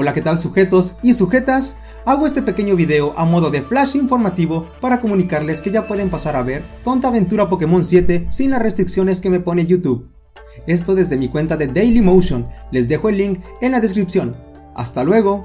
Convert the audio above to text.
Hola qué tal sujetos y sujetas, hago este pequeño video a modo de flash informativo para comunicarles que ya pueden pasar a ver Tonta Aventura Pokémon 7 sin las restricciones que me pone YouTube. Esto desde mi cuenta de Dailymotion, les dejo el link en la descripción. ¡Hasta luego!